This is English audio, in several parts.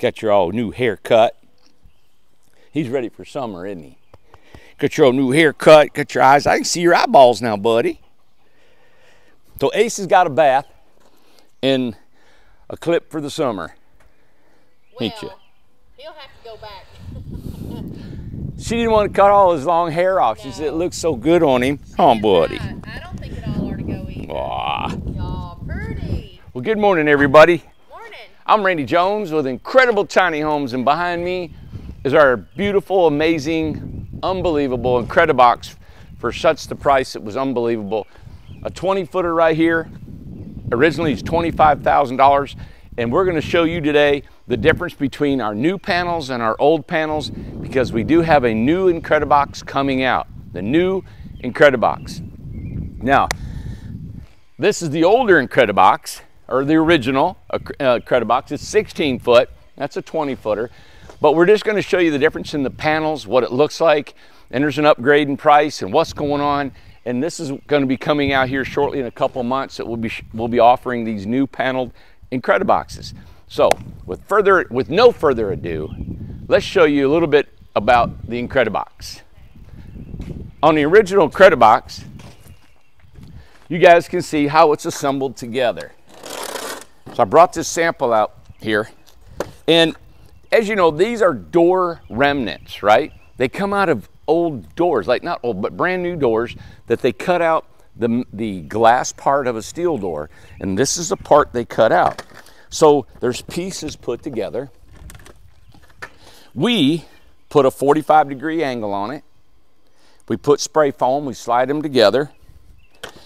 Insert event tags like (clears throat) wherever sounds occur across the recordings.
Got your all new haircut. He's ready for summer, isn't he? Got your old new haircut. Got your eyes. I can see your eyeballs now, buddy. So Ace has got a bath and a clip for the summer. Well, Ain't you? he'll have to go back. (laughs) She didn't want to cut all his long hair off. She said it looks so good on him. Come on, buddy. I, I don't think it all ought to go either. Aw. Y'all pretty. Well, good morning, everybody. I'm Randy Jones with Incredible Tiny Homes, and behind me is our beautiful, amazing, unbelievable Incredibox for such the price it was unbelievable. A 20 footer right here, originally it's $25,000, and we're gonna show you today the difference between our new panels and our old panels because we do have a new Incredibox coming out, the new Incredibox. Now, this is the older Incredibox, or the original uh, Incredibox. is 16 foot. That's a 20 footer. But we're just going to show you the difference in the panels, what it looks like, and there's an upgrade in price and what's going on. And this is going to be coming out here shortly in a couple months that we'll be we'll be offering these new paneled Incrediboxes. So, with further with no further ado, let's show you a little bit about the Incredibox. On the original Incredibox, you guys can see how it's assembled together. So I brought this sample out here. And as you know, these are door remnants, right? They come out of old doors, like not old, but brand new doors that they cut out the, the glass part of a steel door. And this is the part they cut out. So there's pieces put together. We put a 45 degree angle on it. We put spray foam, we slide them together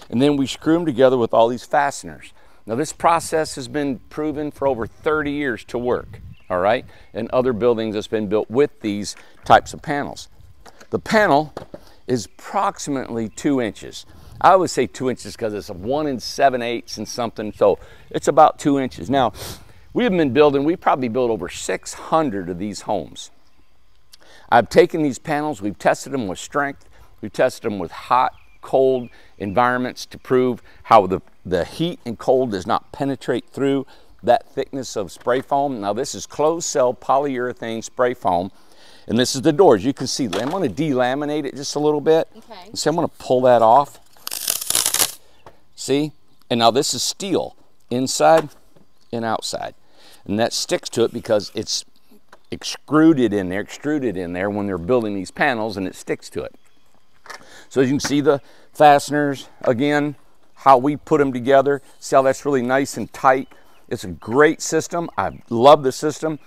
and then we screw them together with all these fasteners. Now this process has been proven for over 30 years to work, all right? And other buildings that's been built with these types of panels. The panel is approximately two inches. I always say two inches because it's a one and seven eighths and something, so it's about two inches. Now, we have been building, we probably built over 600 of these homes. I've taken these panels, we've tested them with strength, we've tested them with hot, cold environments to prove how the, the heat and cold does not penetrate through that thickness of spray foam. Now this is closed cell polyurethane spray foam and this is the doors. You can see, I'm gonna delaminate it just a little bit. Okay. So I'm gonna pull that off. See? And now this is steel, inside and outside. And that sticks to it because it's extruded in there, extruded in there when they're building these panels and it sticks to it. So as you can see the fasteners, again, how we put them together. See how that's really nice and tight. It's a great system. I love the system.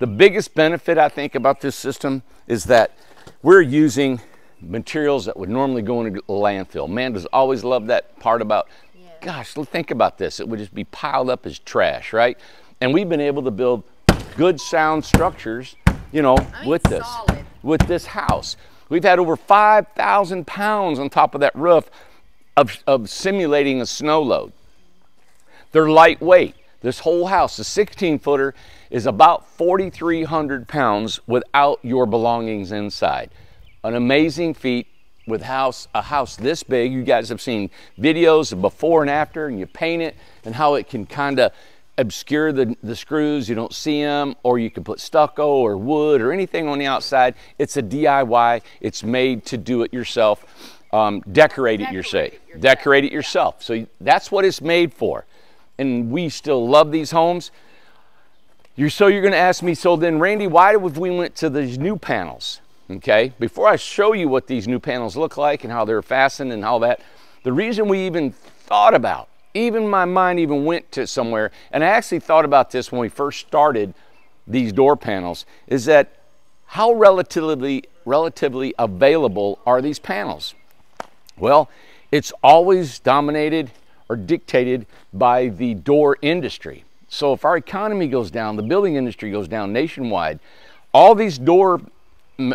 The biggest benefit I think about this system is that we're using materials that would normally go into landfill. Man does always love that part about, yeah. gosh, think about this. It would just be piled up as trash, right? And we've been able to build good sound structures, you know, I mean, with this, solid. with this house. We've had over 5,000 pounds on top of that roof of, of simulating a snow load. They're lightweight. This whole house, the 16 footer, is about 4,300 pounds without your belongings inside. An amazing feat with house a house this big. You guys have seen videos of before and after, and you paint it and how it can kind of obscure the, the screws, you don't see them, or you can put stucco or wood or anything on the outside. It's a DIY, it's made to do it yourself. Um, decorate, it Decorate yourself. it yourself, Decorate it yourself. So that's what it's made for. And we still love these homes. You're, so you're gonna ask me, so then Randy, why did we went to these new panels? Okay, before I show you what these new panels look like and how they're fastened and all that, the reason we even thought about, even my mind even went to somewhere, and I actually thought about this when we first started these door panels, is that how relatively, relatively available are these panels? Well, it's always dominated or dictated by the door industry. So if our economy goes down, the building industry goes down nationwide, all these door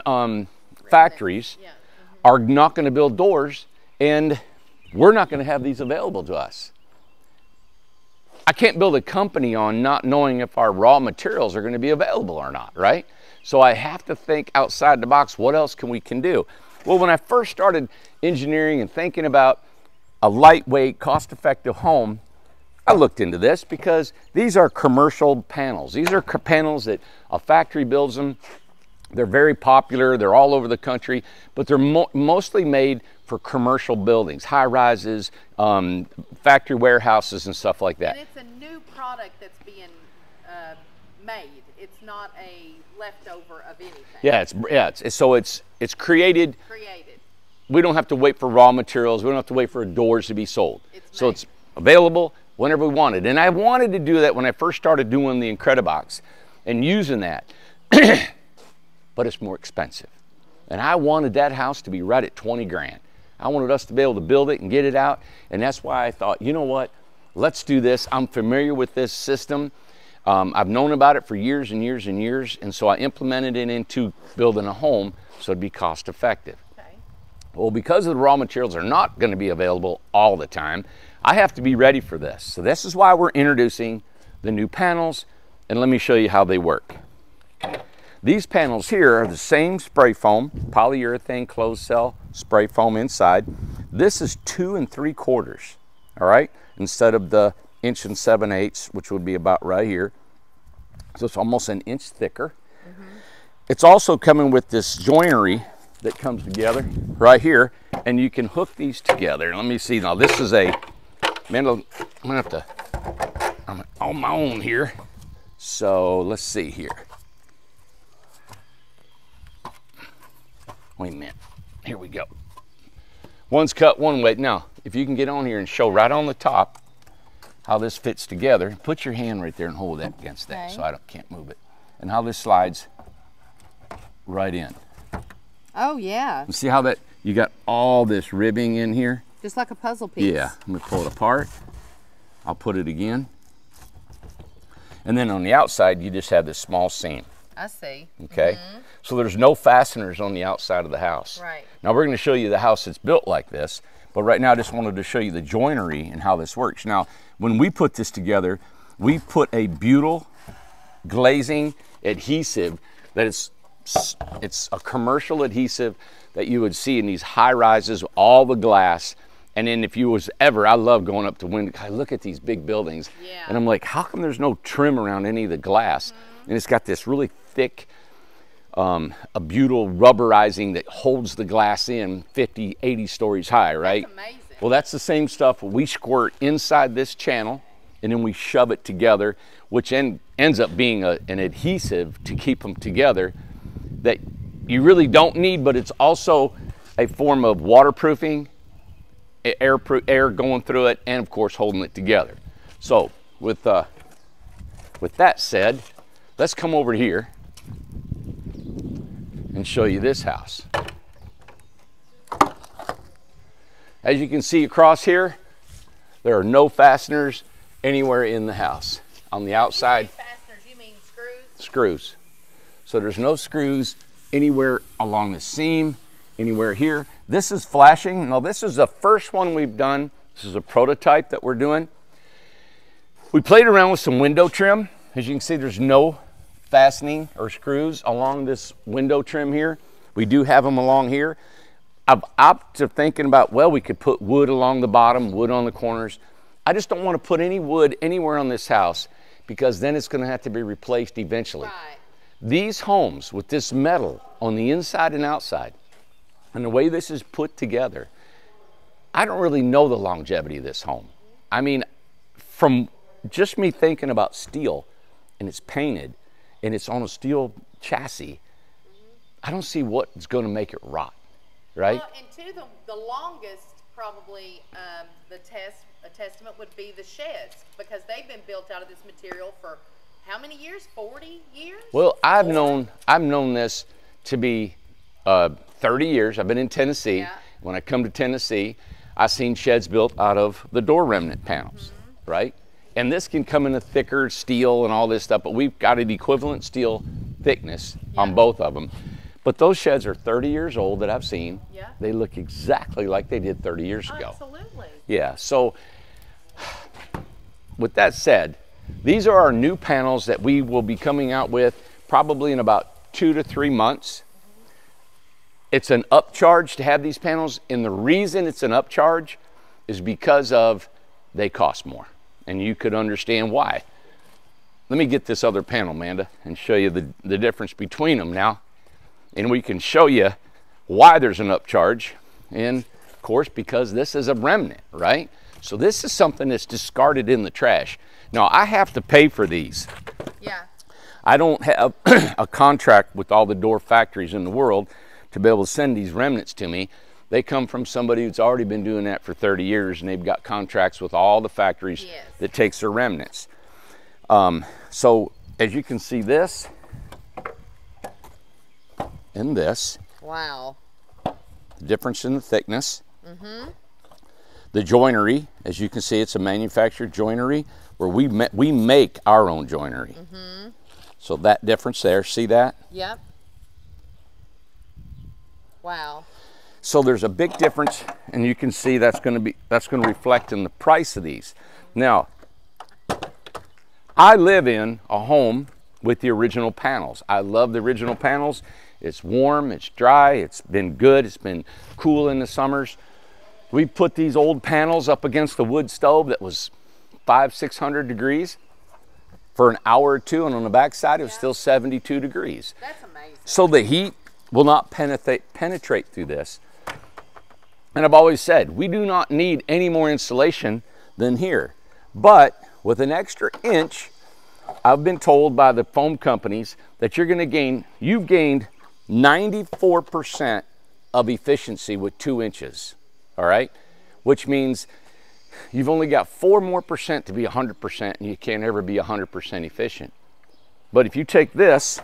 um, factories Yeah. are not going to build doors, and we're not going to have these available to us. I can't build a company on not knowing if our raw materials are going to be available or not, right? So I have to think outside the box. What else can we can do? Well, when I first started engineering and thinking about a lightweight, cost-effective home, I looked into this because these are commercial panels. These are panels that a factory builds them. They're very popular. They're all over the country, but they're mo- mostly made for commercial buildings, high rises, um, factory warehouses, and stuff like that. And it's a new product that's being uh, made. It's not a leftover of anything. Yeah, it's yeah. It's, so it's it's created. Created. We don't have to wait for raw materials. We don't have to wait for doors to be sold. It's so it's available whenever we want it. And I wanted to do that when I first started doing the Incredibox and using that, (clears throat) but it's more expensive. And I wanted that house to be right at 20 grand. I wanted us to be able to build it and get it out. And that's why I thought, you know what? Let's do this. I'm familiar with this system. Um, I've known about it for years and years and years. And so I implemented it into building a home so it'd be cost effective. Well, because the raw materials are not going to be available all the time, I have to be ready for this. So this is why we're introducing the new panels, and let me show you how they work. These panels here are the same spray foam, polyurethane closed cell spray foam inside. This is two and three quarters, all right, instead of the inch and seven eighths, which would be about right here. So it's almost an inch thicker. Mm-hmm. It's also coming with this joinery that comes together right here, and you can hook these together. Let me see. Now this is a man. I'm gonna have to. I'm on my own here. So let's see here. Wait a minute. Here we go. One's cut one way. Now, if you can get on here and show right on the top how this fits together, put your hand right there and hold that against that Okay. so I don't, can't move it. And how this slides right in. Oh yeah, see how that, you got all this ribbing in here? just like a puzzle piece. Yeah, I'm gonna pull it apart. I'll put it again. And then on the outside, you just have this small seam, I see. okay? Mm-hmm. So there's no fasteners on the outside of the house. Right. Now we're gonna show you the house that's built like this, but right now I just wanted to show you the joinery and how this works. Now, when we put this together, we put a butyl glazing adhesive that is it's a commercial adhesive that you would see in these high rises, all the glass. And then if you was ever, I love going up to window. I look at these big buildings, Yeah. and I'm like, how come there's no trim around any of the glass? And it's got this really thick, um, a butyl rubberizing that holds the glass in 50, 80 stories high, right? amazing. Well, that's the same stuff we squirt inside this channel and then we shove it together, which en- ends up being a, an adhesive to keep them together that you really don't need, but it's also a form of waterproofing, air, air going through it, and of course holding it together. So, with, uh, with that said, let's come over here and show you this house. As you can see across here, there are no fasteners anywhere in the house. On the outside, Fasteners, you mean screws? So there's no screws anywhere along the seam, anywhere here. This is flashing. Now this is the first one we've done. This is a prototype that we're doing. We played around with some window trim. As you can see, there's no fastening or screws along this window trim here. We do have them along here. I've opted to thinking about, well, we could put wood along the bottom, wood on the corners. I just don't want to put any wood anywhere on this house because then it's going to have to be replaced eventually. Right. These homes with this metal on the inside and outside, and the way this is put together, I don't really know the longevity of this home. I mean, from just me thinking about steel and it's painted and it's on a steel chassis, I don't see what's going to make it rot, right? Well, and two, the, the longest probably um, the test a testament would be the sheds because they've been built out of this material for how many years? Forty years? Well, I've known I've known this to be uh, 30 years. I've been in Tennessee. Yeah. When I come to Tennessee, I've seen sheds built out of the door remnant panels, right? And this can come in a thicker steel and all this stuff, but we've got an equivalent steel thickness on both of them. But those sheds are 30 years old that I've seen. Yeah. They look exactly like they did 30 years ago. Absolutely. Yeah, so (sighs) with that said, these are our new panels that we will be coming out with probably in about two to three months. It's an upcharge to have these panels, and the reason it's an upcharge is because of they cost more. and you could understand why. Let me get this other panel, Amanda, and show you the, the difference between them now. And we can show you why there's an upcharge. And of course, because this is a remnant, right? So this is something that's discarded in the trash. Now I have to pay for these. Yeah. I don't have (clears throat) a contract with all the door factories in the world to be able to send these remnants to me. They come from somebody who's already been doing that for 30 years and they've got contracts with all the factories Yes. that takes their remnants. Um, so as you can see this and this, Wow. the difference in the thickness. Mm -hmm. The joinery, as you can see, it's a manufactured joinery where we ma- we make our own joinery. Mm-hmm. So that difference there, see that? Yep. Wow. So there's a big difference, and you can see that's going to be that's going to reflect in the price of these. Now, I live in a home with the original panels. I love the original panels. It's warm, it's dry, it's been good, it's been cool in the summers. We put these old panels up against the wood stove that was five, six hundred degrees for an hour or two, and on the back side it was still 72 degrees. That's amazing. So the heat will not penetrate, penetrate through this. And I've always said, we do not need any more insulation than here. But with an extra inch, I've been told by the foam companies that you're gonna gain, you've gained 94% of efficiency with two inches, all right? Which means you've only got four more percent to be 100% and you can't ever be 100% efficient. But if you take this,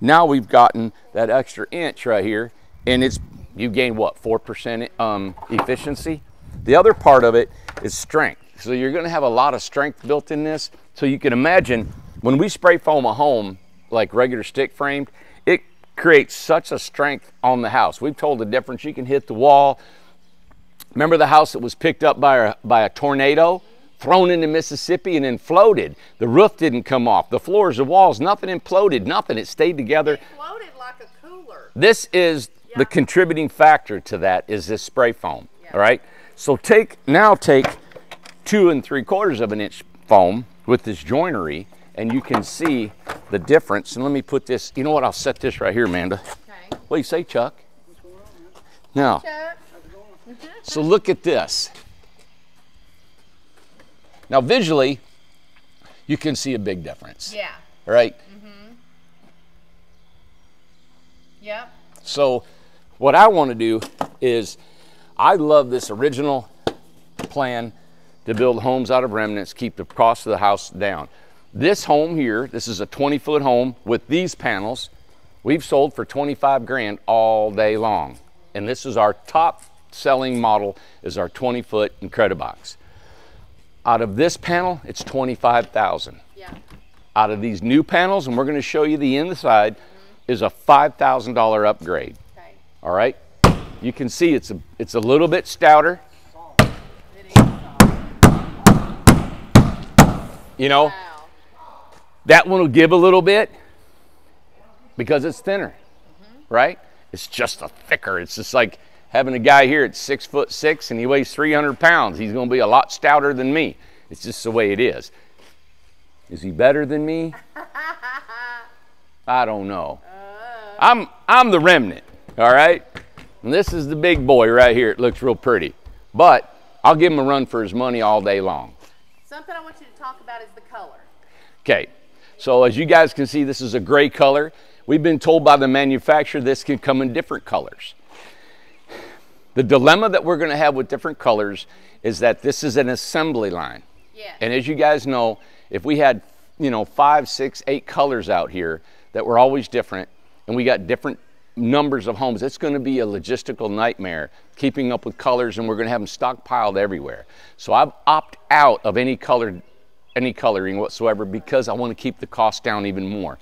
now we've gotten that extra inch right here, and it's you gain what four percent um, efficiency. The other part of it is strength. So you're going to have a lot of strength built in this. So you can imagine when we spray foam a home like regular stick framed, it creates such a strength on the house. We've told the difference. You can hit the wall. Remember the house that was picked up by a, by a tornado, thrown into Mississippi, and then floated? The roof didn't come off. The floors, the walls, nothing imploded, nothing. It stayed together. It floated like a cooler. This is the contributing factor to that is this spray foam. Yeah. All right. So take now take two and three quarters of an inch foam with this joinery, and you can see the difference. And let me put this. You know what? I'll set this right here, Amanda. Okay. What do you say, Chuck? Now, Chuck. So look at this. Now, visually, you can see a big difference. Yeah. Right. Mm-hmm. Yep. So, what I want to do is, I love this original plan to build homes out of remnants, keep the cost of the house down. This home here, this is a 20 foot home with these panels, we've sold for 25 grand all day long. And this is our top selling model is our 20 foot Incredibox. Out of this panel, it's 25,000 Yeah. out of these new panels, and we're going to show you the inside, mm-hmm. is a $5,000 upgrade. Okay. All right, you can see it's a it's a little bit stouter. You know Wow. that one will give a little bit because it's thinner, mm-hmm. right? It's just a thicker. It's just like having a guy here at six foot six and he weighs 300 pounds. He's going to be a lot stouter than me. It's just the way it is. Is he better than me? I don't know. Oh. I'm I'm the remnant, all right? And this is the big boy right here. It looks real pretty. But I'll give him a run for his money all day long. Something I want you to talk about is the color. Okay, so as you guys can see, this is a gray color. We've been told by the manufacturer this can come in different colors. The dilemma that we're going to have with different colors is that this is an assembly line. Yeah. And as you guys know, if we had, you know, five, six, eight colors out here that were always different, and we got different numbers of homes, it's going to be a logistical nightmare keeping up with colors, and we're going to have them stockpiled everywhere. So I've opt out of any color, any coloring whatsoever because I want to keep the cost down even more.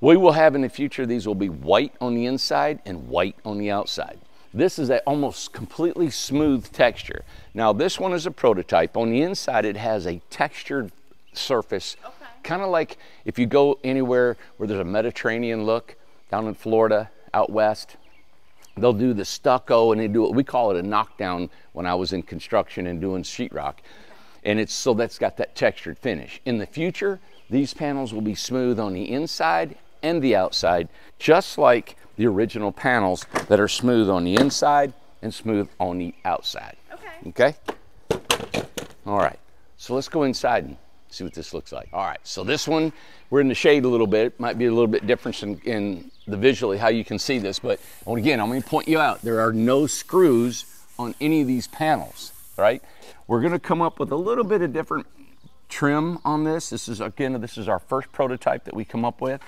We will have in the future, these will be white on the inside and white on the outside. This is a almost completely smooth texture. Now this one is a prototype. On the inside, it has a textured surface, Okay. kind of like if you go anywhere where there's a Mediterranean look, down in Florida, out west, they'll do the stucco and they do it, we call it a knockdown when I was in construction and doing sheetrock. And it's so that's got that textured finish. In the future, these panels will be smooth on the inside and the outside, just like the original panels that are smooth on the inside and smooth on the outside. Okay. Okay? All right. So let's go inside and see what this looks like. All right. So this one, we're in the shade a little bit. It might be a little bit different in, in the visually how you can see this, but oh, again, I'm going to point you out. There are no screws on any of these panels, right? We're going to come up with a little bit of different trim on this. This is again, this is our first prototype that we come up with.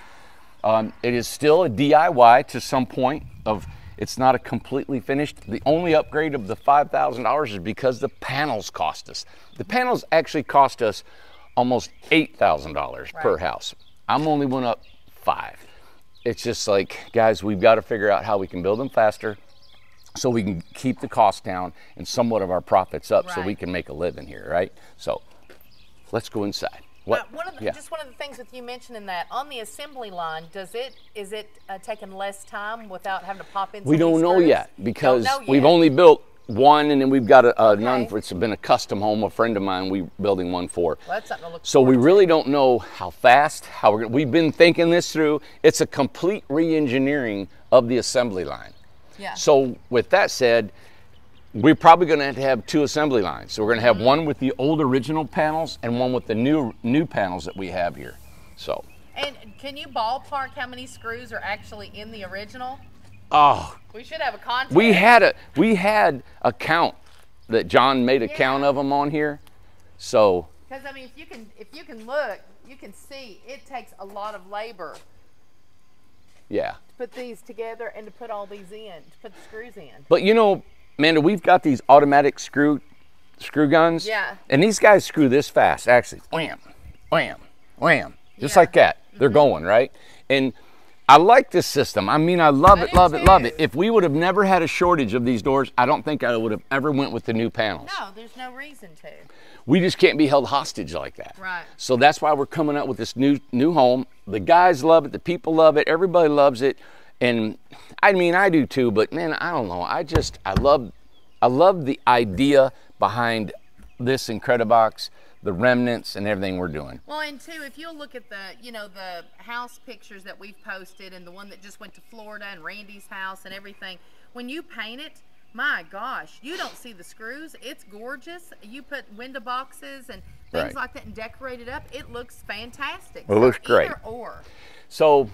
Um, it is still a DIY to some point of it's not a completely finished. The only upgrade of the $5,000 is because the panels cost us. The panels actually cost us almost $8,000 right. per house. I'm only one up five. It's just like, guys, we've got to figure out how we can build them faster so we can keep the cost down and somewhat of our profits up right. so we can make a living here, right? So let's go inside. What? Uh, one of the, yeah. Just one of the things with you mentioning that on the assembly line, does it is it uh, taking less time without having to pop in? We don't know yet because know yet. we've only built one, and then we've got a, a okay. none. For, it's been a custom home. A friend of mine, we building one for. Well, that's something to look so we really don't know how fast. How we're. We've been thinking this through. It's a complete re-engineering of the assembly line. Yeah. So with that said, we're probably going to have to have two assembly lines. So we're going to have mm -hmm. one with the old original panels and one with the new new panels that we have here. So. And can you ballpark how many screws are actually in the original? Oh. We should have a contest. We had a we had a count that John made a yeah. count of them on here. So. Because I mean, if you can if you can look, you can see it takes a lot of labor. Yeah. To put these together and to put all these in, to put the screws in. But you know, Amanda, we've got these automatic screw screw guns. Yeah. And these guys screw this fast, actually. Wham, wham, wham. Just yeah. like that. They're mm -hmm. going, right? And I like this system. I mean, I love I it, love too. it, love it. If we would have never had a shortage of these doors, I don't think I would have ever went with the new panels. No, there's no reason to. We just can't be held hostage like that. Right. So that's why we're coming up with this new new home. The guys love it, the people love it, everybody loves it and I mean I do too, but man, I don't know. I just I love I love the idea behind this Incredibox, the remnants and everything we're doing. Well, and too, if you'll look at the, you know, the house pictures that we've posted and the one that just went to Florida and Randy's house and everything, when you paint it, my gosh, you don't see the screws. It's gorgeous. You put window boxes and things right. like that and decorate it up. It looks fantastic. It looks great. or. So,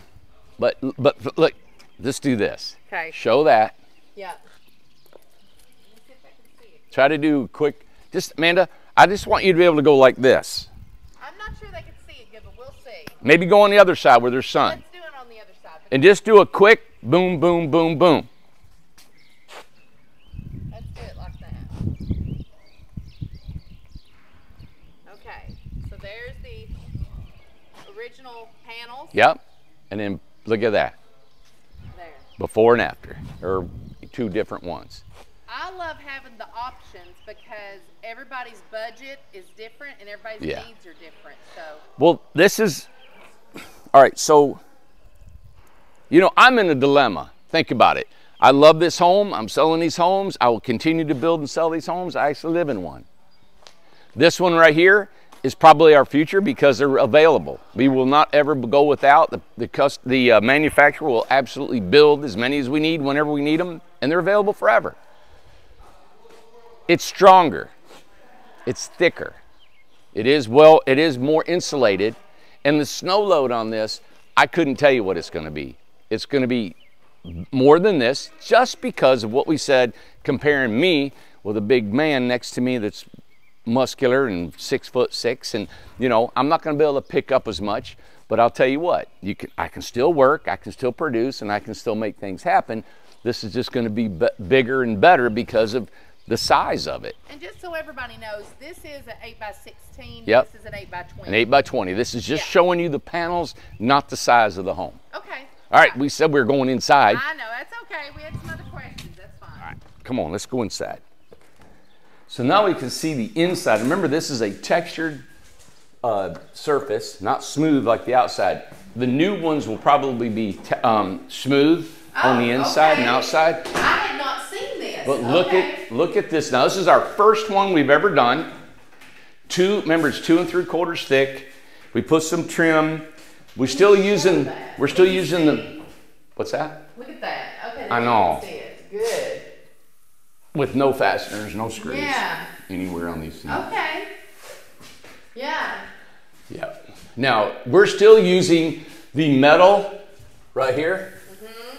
but but look, Let's do this. Okay. Show that. Yeah. Try to do quick. Just Amanda, I just want you to be able to go like this. I'm not sure they can see it good, but we'll see. Maybe go on the other side where there's sun. Let's do it on the other side. And just do a quick boom, boom, boom, boom. Let's do it like that. Okay. So there's the original panels. Yep. And then look at that before and after, or two different ones. I love having the options because everybody's budget is different and everybody's yeah. needs are different. So Well, this is all right, so you know, I'm in a dilemma. Think about it. I love this home. I'm selling these homes. I will continue to build and sell these homes. I actually live in one. This one right here, is probably our future because they're available. We will not ever go without. The, the, the uh, manufacturer will absolutely build as many as we need whenever we need them, and they're available forever. It's stronger. It's thicker. It is well, it is more insulated. And the snow load on this, I couldn't tell you what it's going to be. It's going to be more than this just because of what we said comparing me with a big man next to me that's muscular and six foot six and you know i'm not going to be able to pick up as much but i'll tell you what you can i can still work i can still produce and i can still make things happen. This is just going to be bigger and better because of the size of it. And just so everybody knows this is an 8 by 16 yep. this is an 8 by 20 an 8 by 20 this is just yeah. showing you the panels not the size of the home. Okay. All right we said we were going inside. I know that's okay. We had some other questions that's fine. All right come on let's go inside so now we can see the inside. Remember, this is a textured uh, surface, not smooth like the outside. The new ones will probably be um, smooth oh, on the oh, inside okay. and outside. I had not seen this. But look okay. at look at this. Now this is our first one we've ever done. Two, remember it's two and three quarters thick. We put some trim. We're still using, we're still using the, what's that? Look at that. Okay. I know. Good. With no fasteners, no screws. Yeah. Anywhere on these things. Okay. Yeah. Yeah. Now, we're still using the metal right here. Mm-hmm.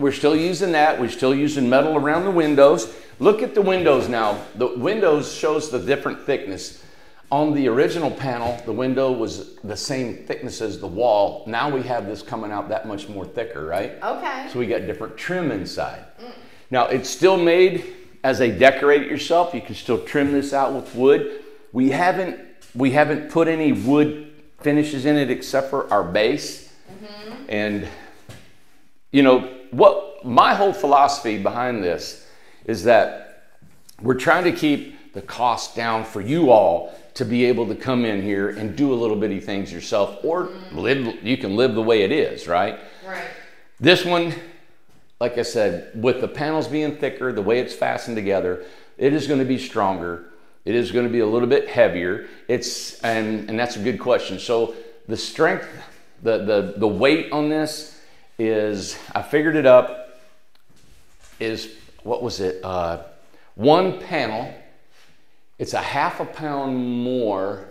We're still using that. We're still using metal around the windows. Look at the windows now. The windows shows the different thickness. On the original panel, the window was the same thickness as the wall. Now we have this coming out that much more thicker, right? Okay. So we got different trim inside. Mm. Now it's still made as a decorate yourself. You can still trim this out with wood. We haven't we haven't put any wood finishes in it except for our base. Mm-hmm. And you know what my whole philosophy behind this is that we're trying to keep the cost down for you all to be able to come in here and do a little bitty things yourself or mm-hmm. live you can live the way it is, right? Right. This one, like I said, with the panels being thicker, the way it's fastened together, it is going to be stronger. It is going to be a little bit heavier. It's and and that's a good question. So the strength, the the the weight on this is I figured it up is what was it? Uh, one panel. It's a half a pound more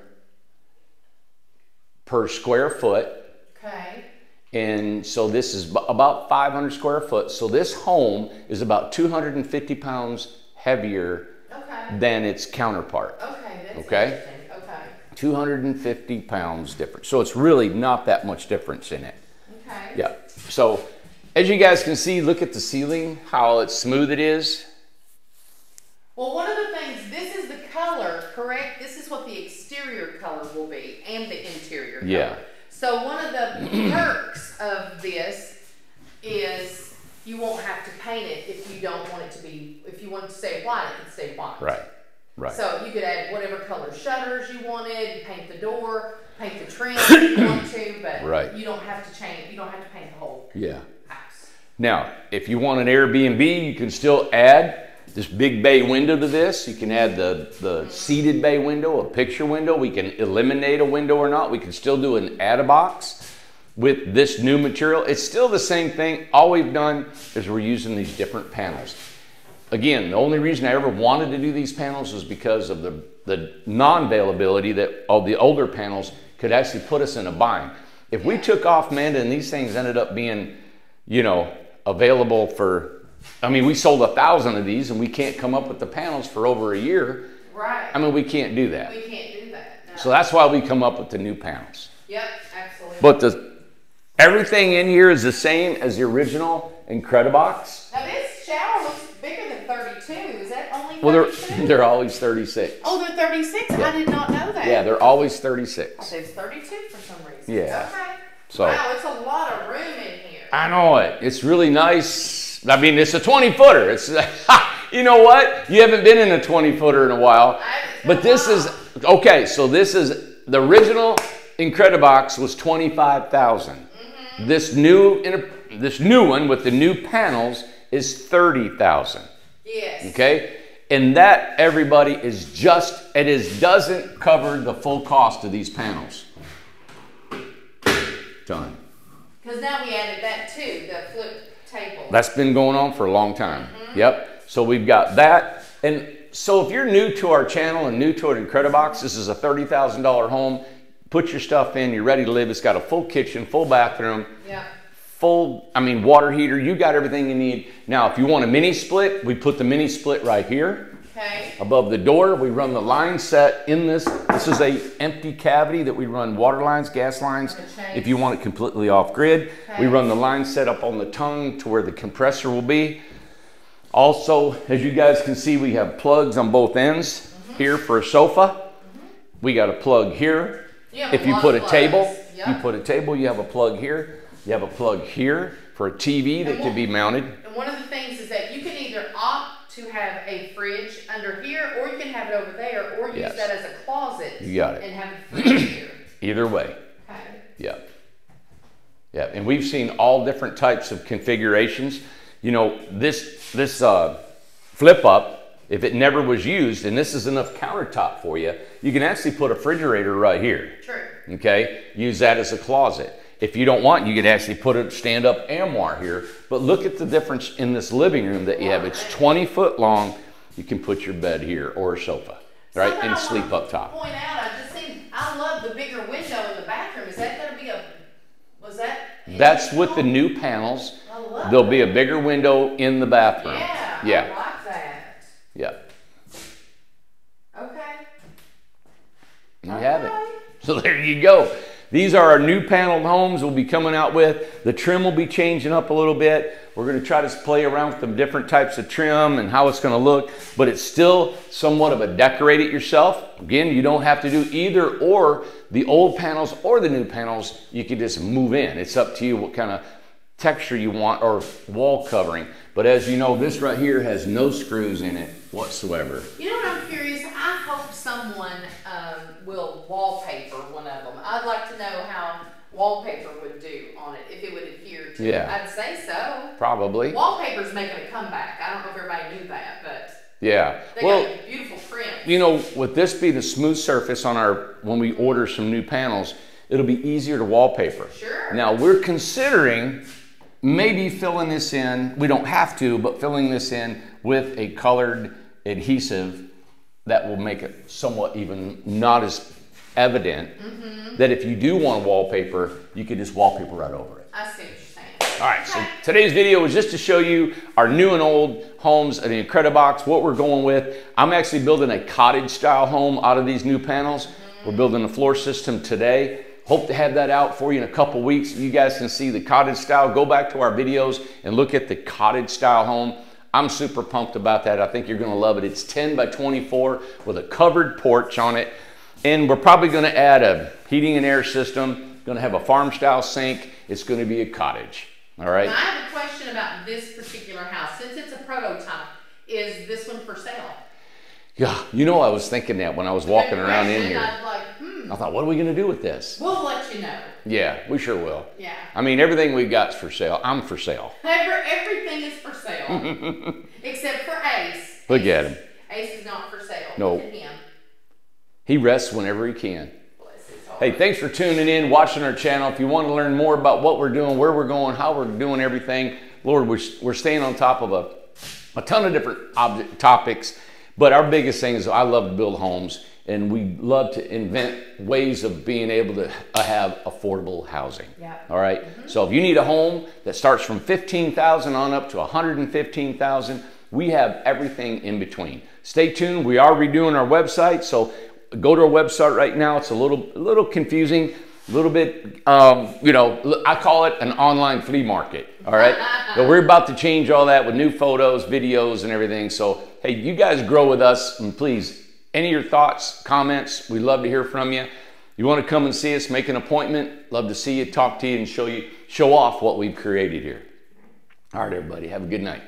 per square foot. Okay. And so this is about 500 square foot. So this home is about 250 pounds heavier Okay. than its counterpart. Okay. That's Okay. Okay. 250 pounds different. So it's really not that much difference in it. Okay. Yeah. So as you guys can see, look at the ceiling, how it's smooth it is. Well, one of the things, this is the color, correct? This is what the exterior color will be and the interior color. Yeah. So one of the (clears throat) perks of this is you won't have to paint it if you don't want it to be, if you want it to stay white, it can stay white. Right. Right. So you could add whatever color shutters you wanted, paint the door, paint the trim if you want to, but Right. you don't have to change, you don't have to paint the whole yeah. house. Now, if you want an Airbnb, you can still add this big bay window to this. You can add the, the seated bay window, a picture window. We can eliminate a window or not. We can still do an add a box with this new material. It's still the same thing. All we've done is we're using these different panels. Again, the only reason I ever wanted to do these panels was because of the, the non-availability that all the older panels could actually put us in a bind. If we took off Manda and these things ended up being, you know, available for, I mean, we sold a thousand of these and we can't come up with the panels for over a year. Right. I mean, we can't do that. we can't do that. No. So that's why we come up with the new panels. yep, absolutely. But the, everything in here is the same as the original Incredibox. now this shower looks bigger than 32. Is that only 32? Well, they're, (laughs) they're always 36. oh, they're 36. I did not know that. Yeah, they're always 36. I 36. said it's 32 for some reason. Yeah. Okay. So- wow, it's a lot of room in here. I know it. It's really nice. I mean, it's a 20 footer. It's, (laughs) you know what? You haven't been in a 20 footer in a while. But this is, okay, so this is, the original Incredibox was 25,000. This new, this new one with the new panels is 30,000. Yes. Okay? And that, everybody, is just, it is, doesn't cover the full cost of these panels. Done. Because now we added that too, the flip table. That's been going on for a long time. Mm-hmm. Yep. So we've got that. And so if you're new to our channel and new to it Incredibox, this is a $30,000 home. Put your stuff in, you're ready to live. It's got a full kitchen, full bathroom, yeah. full, I mean, water heater. You got everything you need. Now, if you want a mini split, we put the mini split right here. Okay. Above the door, we run the line set in this. This is a empty cavity that we run water lines, gas lines. Okay. If you want it completely off grid, we run the line set up on the tongue to where the compressor will be. Also, as you guys can see, we have plugs on both ends Mm-hmm. here for a sofa. We got a plug here. You If you put a table, plugs. you put a table, you have a plug here. You have a plug here for a TV that And can be mounted. And one of the things is that you can either opt to have a fridge under here, or you can have it over there, or use Yes. that as a closet. You got it. And have a fridge here. Either way. Okay. Yeah. Yeah, and we've seen all different types of configurations. You know, this this uh, flip up if it never was used, and this is enough countertop for you, you can actually put a refrigerator right here. True. Okay, use that as a closet. If you don't want, you could actually put a stand-up armoire here. But look at the difference in this living room that you have. It's 20 foot long. You can put your bed here or a sofa, right, Something and sleep up top. Point out, I just seen, I love the bigger window in the bathroom. Is that gonna be a, was that? That's with the new panels. I love There'll be a bigger window in the bathroom. Yeah, Yeah. like that. Yeah. Okay. You have it. So (laughs) there you go. These are our new paneled homes we'll be coming out with. The trim will be changing up a little bit. We're going to try to play around with the different types of trim and how it's going to look, but it's still somewhat of a decorate it yourself. Again, you don't have to do either or the old panels or the new panels. You can just move in. It's up to you what kind of texture you want or wall covering. But as you know, this right here has no screws in it whatsoever. You know curious? I hope someone um, will wallpaper one of them. I'd like to know how wallpaper would do on it, if it would adhere to Yeah. it. I'd say so. Probably. Wallpaper's making a comeback. I don't know if everybody knew that, but Yeah. they Well, got beautiful prints. You know, with this being a smooth surface on our, when we order some new panels, it'll be easier to wallpaper. Sure. Now, we're considering maybe filling this in, we don't have to, but filling this in with a colored adhesive that will make it somewhat even not as evident Mm-hmm. that if you do want wallpaper, you can just wallpaper right over it. I see what you're saying. All right, so today's video was just to show you our new and old homes at the Incredibox, what we're going with. I'm actually building a cottage style home out of these new panels. We're building a floor system today. Hope to have that out for you in a couple weeks. You guys can see the cottage style. Go back to our videos and look at the cottage style home. I'm super pumped about that. I think you're gonna love it. It's 10 by 24 with a covered porch on it. And we're probably gonna add a heating and air system, gonna have a farm style sink. It's gonna be a cottage, all right? Now, I have a question about this particular house. Since it's a prototype, is this one for sale? Yeah, you know, I was thinking that when I was walking around in here. Like, I thought, what are we gonna do with this? we'll let you know. Yeah, we sure will. Yeah. I mean, everything we've got's for sale. I'm for sale. Every, everything is for sale. (laughs) Except for Ace. Look Ace at him. Ace is not for sale. No. Him. He rests whenever he can. Bless his heart. Hey, thanks for tuning in, watching our channel. If you want to learn more about what we're doing, where we're going, how we're doing everything, Lord, we're, we're staying on top of a, a ton of different object topics. But our biggest thing is I love to build homes and we love to invent ways of being able to have affordable housing. Yeah. All right? So if you need a home that starts from 15,000 on up to 115,000, we have everything in between. Stay tuned. We are redoing our website, so go to our website right now. It's a little a little confusing, a little bit um, you know, I call it an online flea market, all right? (laughs) but we're about to change all that with new photos, videos and everything. So, hey, you guys grow with us and please any of your thoughts, comments, we'd love to hear from you. You want to come and see us, make an appointment. Love to see you, talk to you, and show you, show off what we've created here. All right, everybody, have a good night.